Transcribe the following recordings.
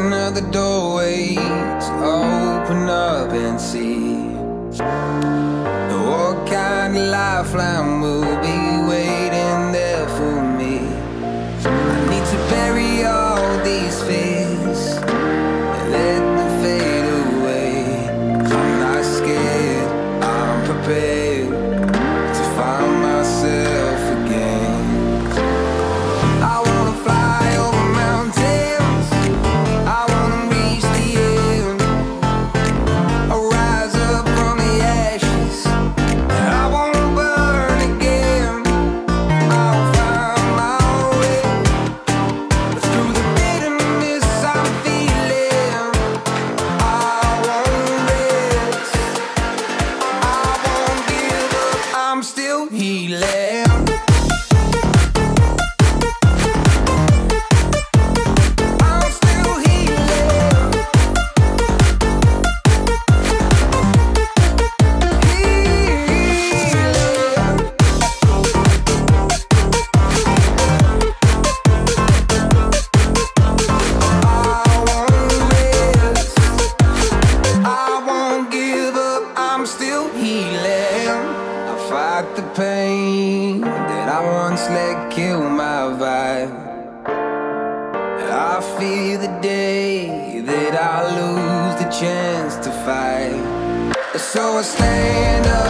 thousand other doorways open up and see what kind of lifeline will be waiting there for me. I need to bury all these fears and let them fade away. I'm not scared, I'm prepared I'm still healing. I'm still healing. Fight the pain that I once let kill my vibe. I fear the day that I lose the chance to fight. So I stand up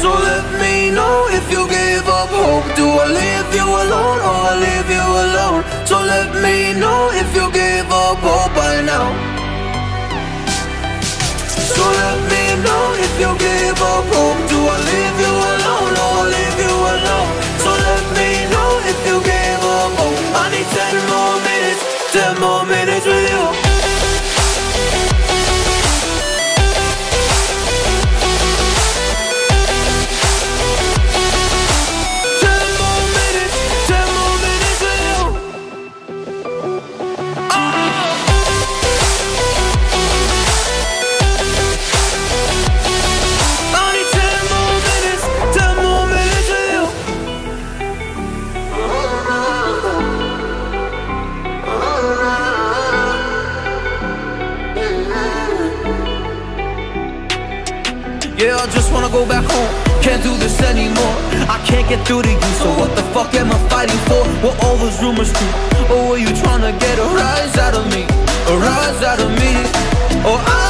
So let me know if you give up hope Do I leave you alone or I leave you alone? So let me know if you give up hope by now Yeah, I just wanna go back home. Can't do this anymore. I can't get through to you, so what the fuck am I fighting for? What all those rumors true? Or were you trying to get a rise out of me? A rise out of me? Or I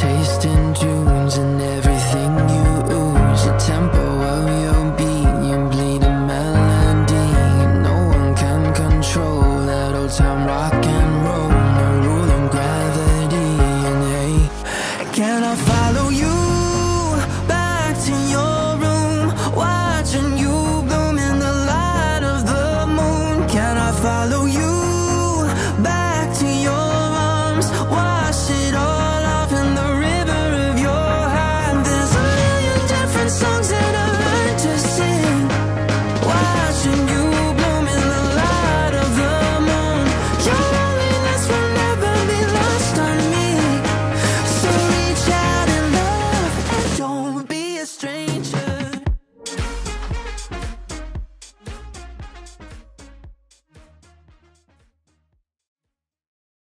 tasting dunes and never.